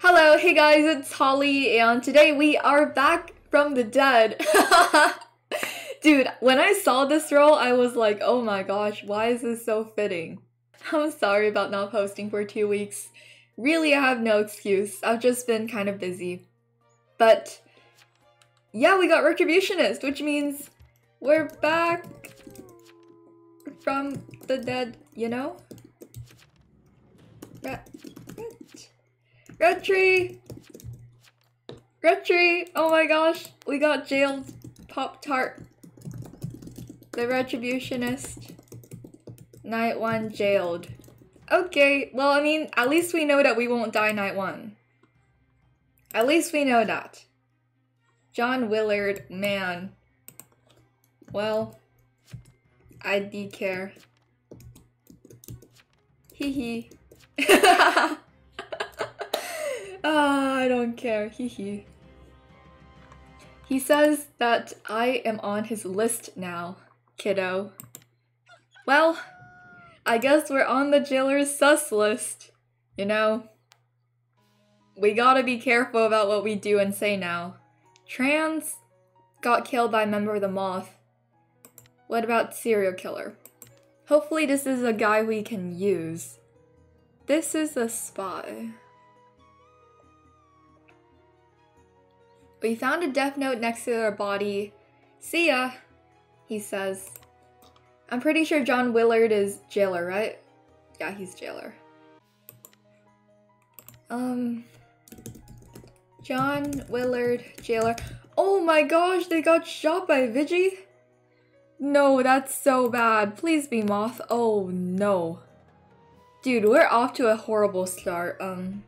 Hello, hey guys, it's Holly, and today we are back from the dead. Dude, when I saw this role, I was like, oh my gosh, why is this so fitting? I'm sorry about not posting for two weeks. Really, I have no excuse. I've just been kind of busy. But, yeah, we got Retributionist, which means we're back from the dead, you know? Red, Red tree! Oh my gosh, we got jailed Pop Tart. The Retributionist. Night 1 jailed. Okay, well, I mean, at least we know that we won't die night 1. At least we know that. John Willard, man. Well, I do care. Hee hee. oh, I don't care. Hee hee. He says that I am on his list now, kiddo. Well, I guess we're on the jailer's sus list. You know, we gotta be careful about what we do and say now. Trans got killed by a member of the Moth. What about serial killer? Hopefully this is a guy we can use. This is a spy. We found a death note next to their body. See ya, he says. I'm pretty sure John Willard is jailer, right? Yeah, he's jailer. Um, John Willard, jailer. Oh my gosh, they got shot by Vigi? No, that's so bad. Please be Moth. Oh no. Dude, we're off to a horrible start. Um.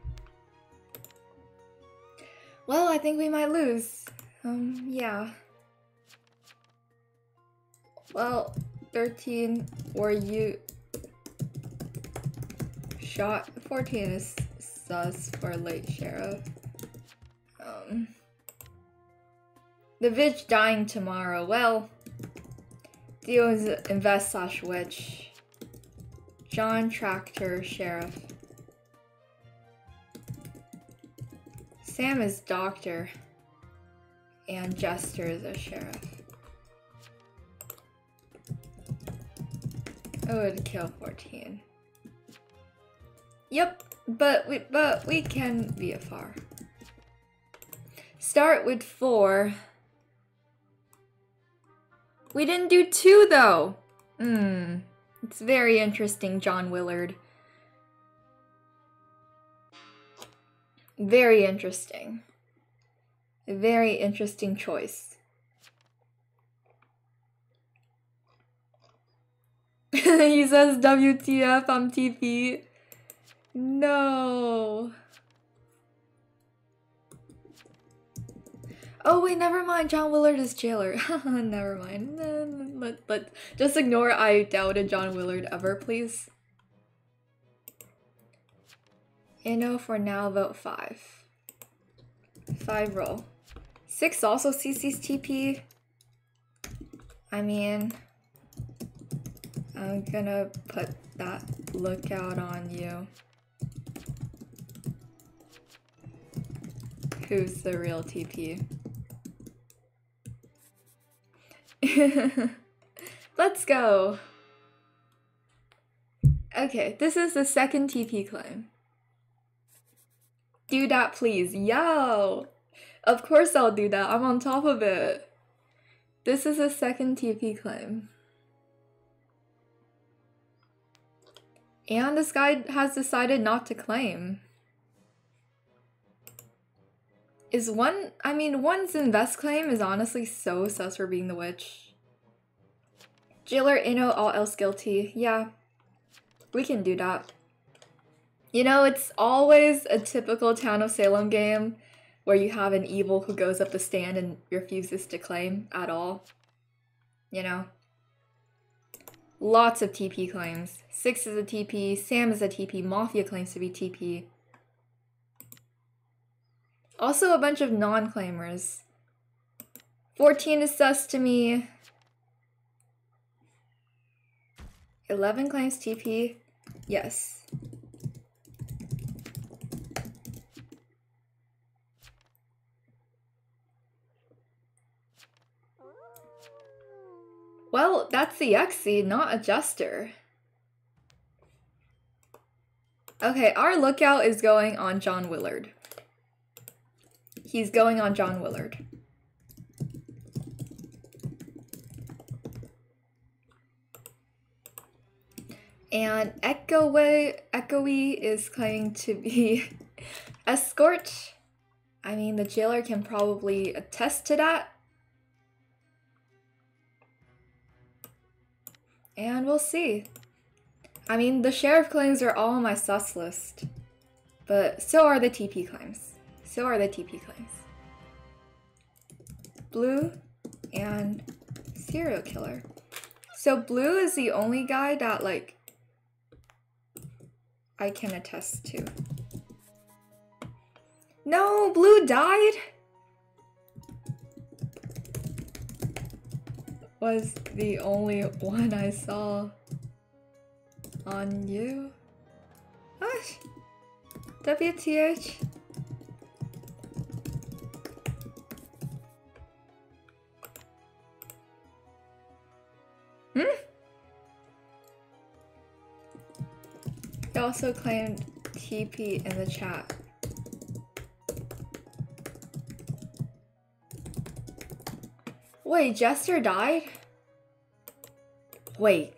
Well, I think we might lose. Um, yeah. Well, 13 were you. Shot 14 is sus for late sheriff. Um the bitch dying tomorrow. Well deal is invest slash witch. John Proctor sheriff sam is doctor and jester is a sheriff I would kill 14. Yep, but we but we can be a far. Start with four. We didn't do two though. Hmm. It's very interesting, John Willard. Very interesting. A very interesting choice. he says WTF, I'm TP. No. Oh wait, never mind. John Willard is jailer. never mind. But but just ignore I doubted John Willard ever, please. Know, for now, vote five. Five roll. Six also CC's TP. I mean, I'm gonna put that lookout on you. Who's the real TP? Let's go. Okay, this is the second TP claim. Do that please. Yo! Of course I'll do that. I'm on top of it. This is a second TP claim. And this guy has decided not to claim. Is one, I mean, one's invest claim is honestly so sus for being the witch. Jailer, Inno, all else guilty. Yeah, we can do that. You know, it's always a typical Town of Salem game where you have an evil who goes up the stand and refuses to claim at all. You know? Lots of TP claims. Six is a TP, Sam is a TP, Mafia claims to be TP. Also a bunch of non-claimers. 14 is sus to me. 11 claims TP. Yes. Well, that's the Exy, not a Jester. Okay, our lookout is going on John Willard. He's going on John Willard. And Echoey, Echoey is claiming to be escort. I mean, the jailer can probably attest to that. And we'll see. I mean, the sheriff claims are all on my sus list. But so are the TP claims. So are the TP claims. Blue and serial killer. So Blue is the only guy that like I can attest to. No, Blue died? Was the only one I saw on you? What? WTH? Hmm? He also claimed TP in the chat. Wait, Jester died? Wait.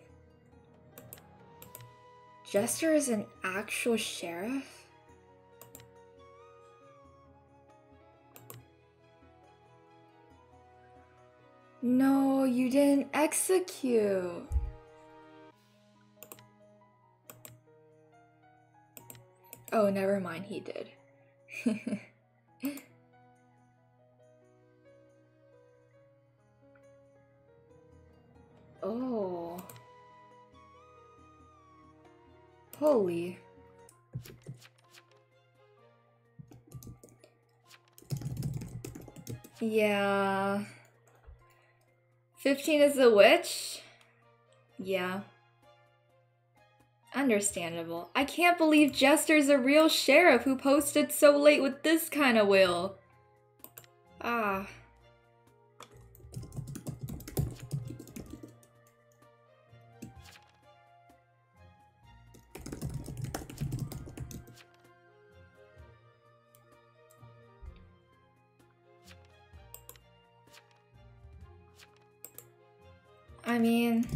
Jester is an actual sheriff? No, you didn't execute. Oh, never mind, he did. oh. Holy. Yeah. 15 is the witch? Yeah. Understandable. I can't believe Jester's a real sheriff who posted so late with this kind of will. Ah. I mean...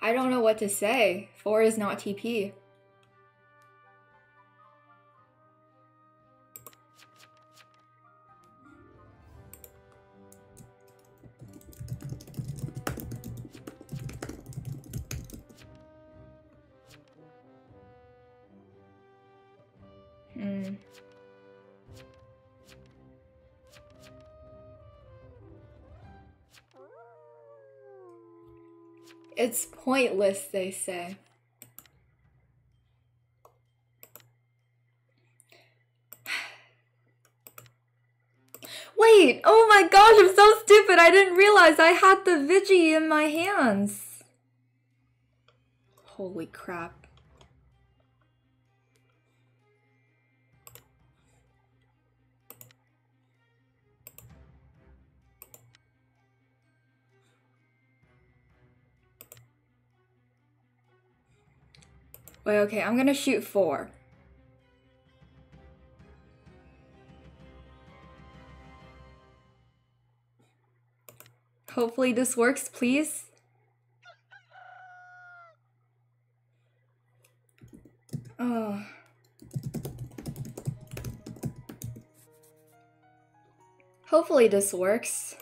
I don't know what to say. 4 is not TP. It's pointless, they say. Wait! Oh my gosh, I'm so stupid! I didn't realize I had the Vigi in my hands! Holy crap. Wait, okay, I'm gonna shoot four. Hopefully this works, please. Oh. Hopefully this works.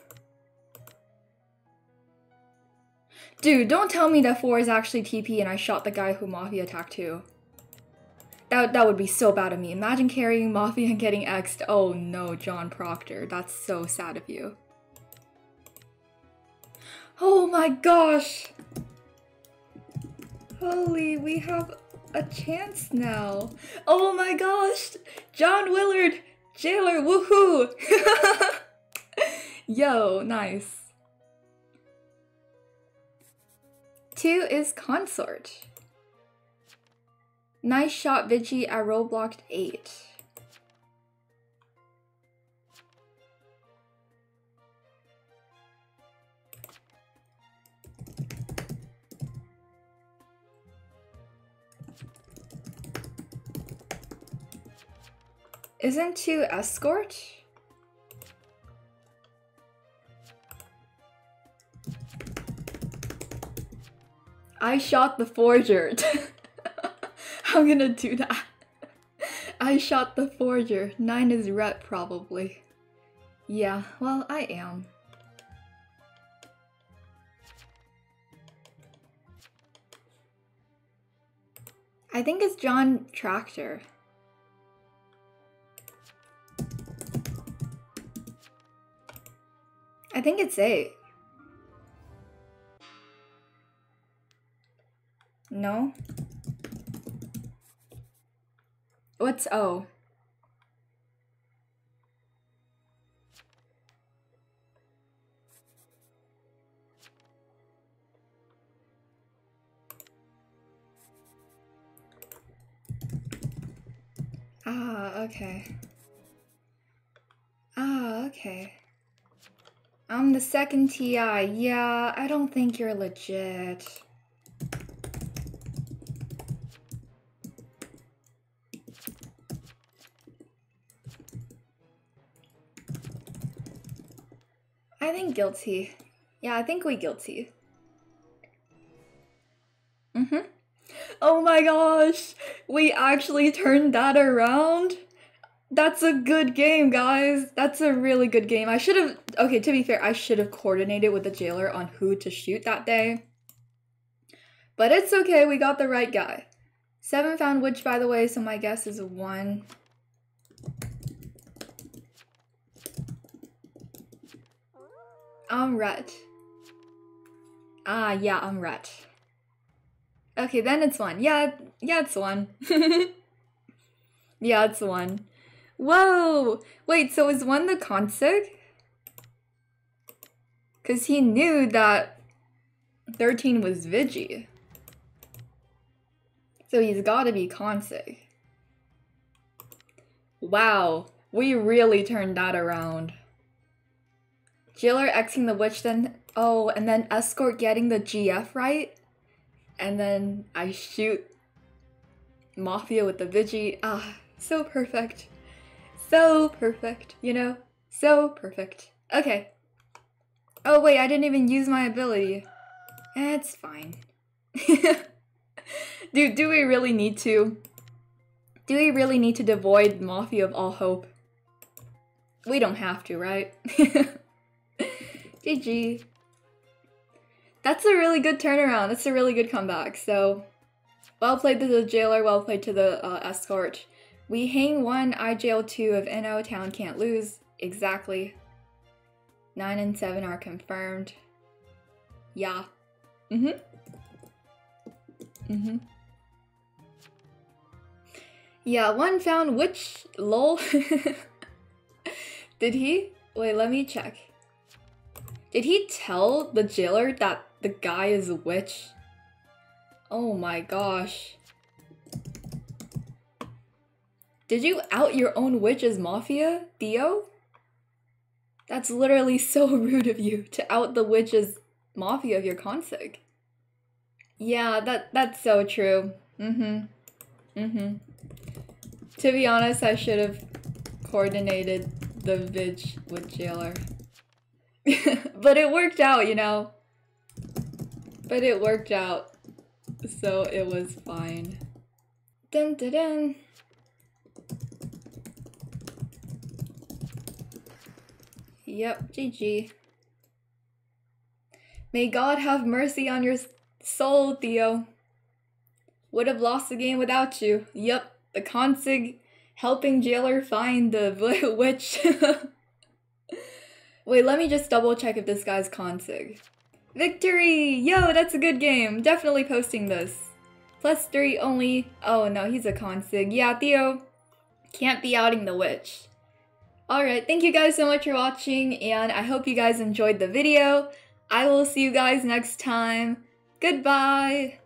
Dude, don't tell me that 4 is actually TP and I shot the guy who Mafia attacked too. That, that would be so bad of me. Imagine carrying Mafia and getting X'd. Oh no, John Proctor. That's so sad of you. Oh my gosh! Holy, we have a chance now. Oh my gosh! John Willard, jailer, woohoo! Yo, nice. two is Consort. Nice shot, Vigi, at roll blocked 8. Isn't two escort? I shot the forger. I'm gonna do that. I shot the forger. Nine is ret probably. Yeah, well, I am. I think it's John Proctor. I think it's eight. No? What's O? Ah, okay. Ah, okay. I'm the second TI. Yeah, I don't think you're legit. Guilty. Yeah, I think we guilty. Mm-hmm. Oh my gosh! We actually turned that around? That's a good game, guys. That's a really good game. I should have... Okay, to be fair, I should have coordinated with the jailer on who to shoot that day. But it's okay, we got the right guy. Seven found witch, by the way, so my guess is one. I'm red. Ah, yeah, I'm red. Okay, then it's one. Yeah, yeah, it's one. yeah, it's one. Whoa! Wait, so is one the consig? Because he knew that 13 was Vigi. So he's gotta be consig. Wow, we really turned that around. Jailer Xing the witch then, oh, and then escort getting the GF right? And then I shoot Mafia with the Vigi. Ah, so perfect. So perfect, you know? So perfect. Okay. Oh wait, I didn't even use my ability. It's fine. Dude, do we really need to? Do we really need to devoid Mafia of all hope? We don't have to, right? GG. That's a really good turnaround. That's a really good comeback. So, well played to the jailer, well played to the uh, escort. We hang one, I jail two of NO, town can't lose. Exactly. Nine and seven are confirmed. Yeah. Mm-hmm. Mm-hmm. Yeah, one found witch lol. Did he? Wait, let me check. Did he tell the jailer that the guy is a witch? Oh my gosh. Did you out your own witch as Mafia, Theo? That's literally so rude of you to out the witch as Mafia of your consig. Yeah, that that's so true. Mm-hmm. Mm-hmm. To be honest, I should have coordinated the Vig with Jailer. But it worked out, you know. But it worked out. So it was fine. Dun dun dun. Yep, GG. May God have mercy on your soul, Theo. Would have lost the game without you. Yep, the consig helping jailer find the witch. Wait, let me just double check if this guy's consig. Victory! Yo, that's a good game. Definitely posting this. Plus three only. Oh no, he's a consig. Yeah, Theo can't be outing the witch. Alright, thank you guys so much for watching, and I hope you guys enjoyed the video. I will see you guys next time. Goodbye!